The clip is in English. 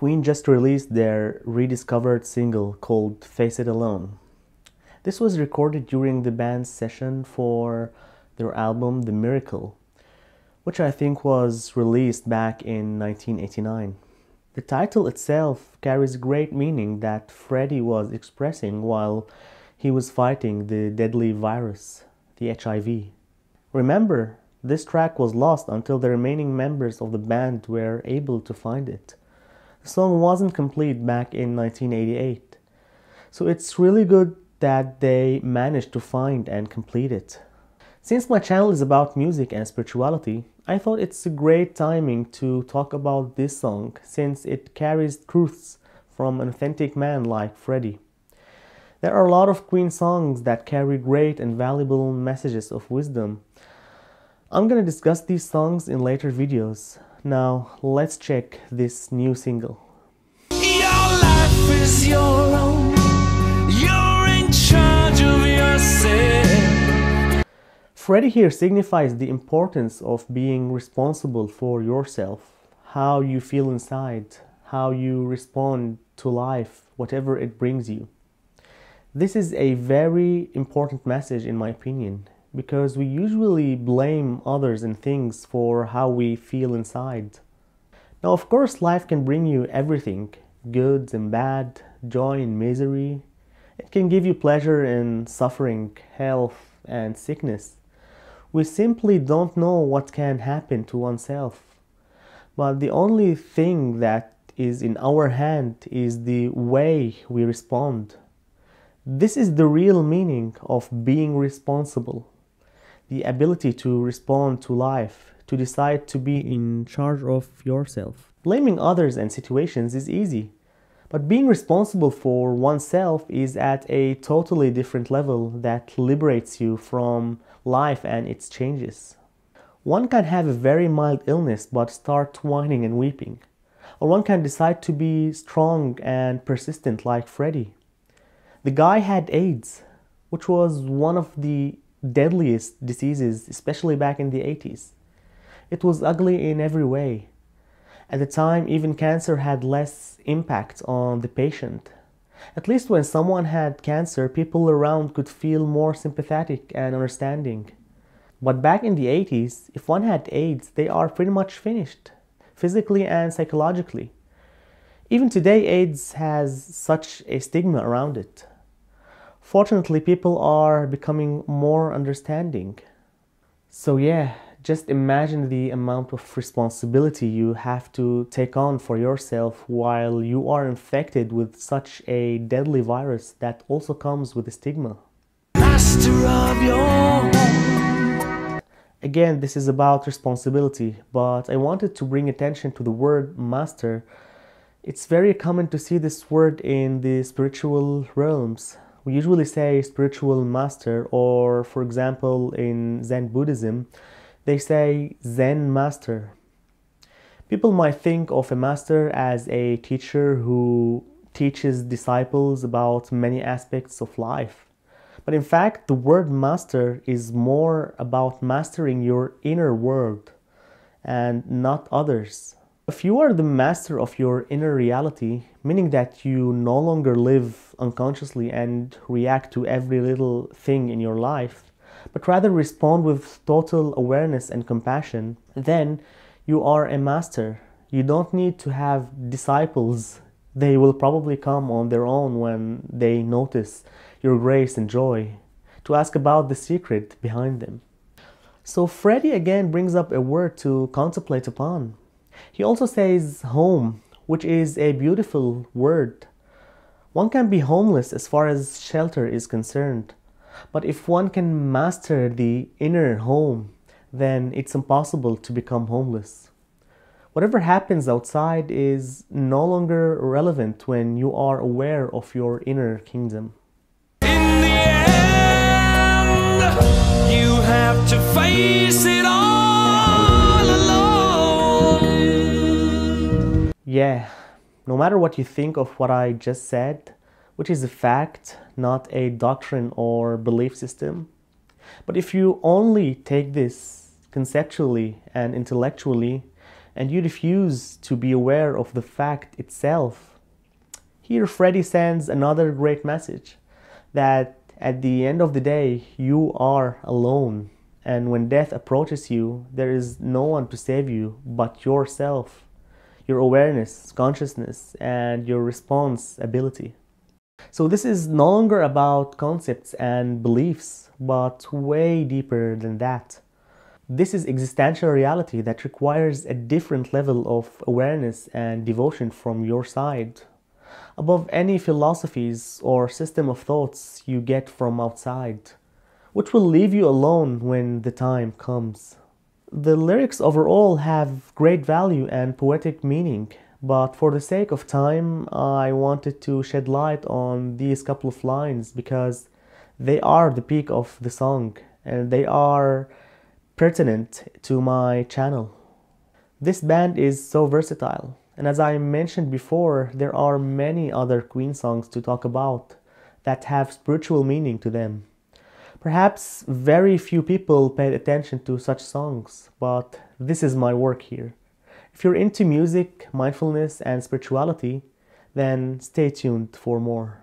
Queen just released their rediscovered single called Face It Alone. This was recorded during the band's session for their album The Miracle, which I think was released back in 1989. The title itself carries great meaning that Freddie was expressing while he was fighting the deadly virus, the HIV. Remember, this track was lost until the remaining members of the band were able to find it. The song wasn't complete back in 1988. So it's really good that they managed to find and complete it. Since my channel is about music and spirituality, I thought it's a great timing to talk about this song since it carries truths from an authentic man like Freddie. There are a lot of Queen songs that carry great and valuable messages of wisdom. I'm gonna discuss these songs in later videos, now, let's check this new single. Freddie here signifies the importance of being responsible for yourself, how you feel inside, how you respond to life, whatever it brings you. This is a very important message in my opinion because we usually blame others and things for how we feel inside. Now, of course, life can bring you everything good and bad, joy and misery. It can give you pleasure and suffering, health and sickness. We simply don't know what can happen to oneself. But the only thing that is in our hand is the way we respond. This is the real meaning of being responsible the ability to respond to life, to decide to be in charge of yourself. Blaming others and situations is easy, but being responsible for oneself is at a totally different level that liberates you from life and its changes. One can have a very mild illness but start whining and weeping, or one can decide to be strong and persistent like Freddie. The guy had AIDS, which was one of the deadliest diseases, especially back in the 80s. It was ugly in every way. At the time, even cancer had less impact on the patient. At least when someone had cancer, people around could feel more sympathetic and understanding. But back in the 80s, if one had AIDS, they are pretty much finished, physically and psychologically. Even today, AIDS has such a stigma around it. Fortunately, people are becoming more understanding. So, yeah, just imagine the amount of responsibility you have to take on for yourself while you are infected with such a deadly virus that also comes with a stigma. Again, this is about responsibility, but I wanted to bring attention to the word master. It's very common to see this word in the spiritual realms we usually say spiritual master, or for example, in Zen Buddhism, they say Zen master. People might think of a master as a teacher who teaches disciples about many aspects of life. But in fact, the word master is more about mastering your inner world and not others. If you are the master of your inner reality, meaning that you no longer live unconsciously and react to every little thing in your life, but rather respond with total awareness and compassion, then you are a master. You don't need to have disciples. They will probably come on their own when they notice your grace and joy to ask about the secret behind them. So Freddie again brings up a word to contemplate upon. He also says home, which is a beautiful word. One can be homeless as far as shelter is concerned, but if one can master the inner home, then it's impossible to become homeless. Whatever happens outside is no longer relevant when you are aware of your inner kingdom. In the end, you have to face it all. Yeah, no matter what you think of what I just said, which is a fact, not a doctrine or belief system, but if you only take this conceptually and intellectually, and you refuse to be aware of the fact itself. Here, Freddie sends another great message that at the end of the day, you are alone. And when death approaches you, there is no one to save you but yourself, your awareness, consciousness, and your response ability. So, this is no longer about concepts and beliefs, but way deeper than that. This is existential reality that requires a different level of awareness and devotion from your side, above any philosophies or system of thoughts you get from outside, which will leave you alone when the time comes. The lyrics overall have great value and poetic meaning, but for the sake of time, I wanted to shed light on these couple of lines because they are the peak of the song and they are pertinent to my channel. This band is so versatile, and as I mentioned before, there are many other Queen songs to talk about that have spiritual meaning to them. Perhaps very few people paid attention to such songs, but this is my work here. If you're into music, mindfulness, and spirituality, then stay tuned for more.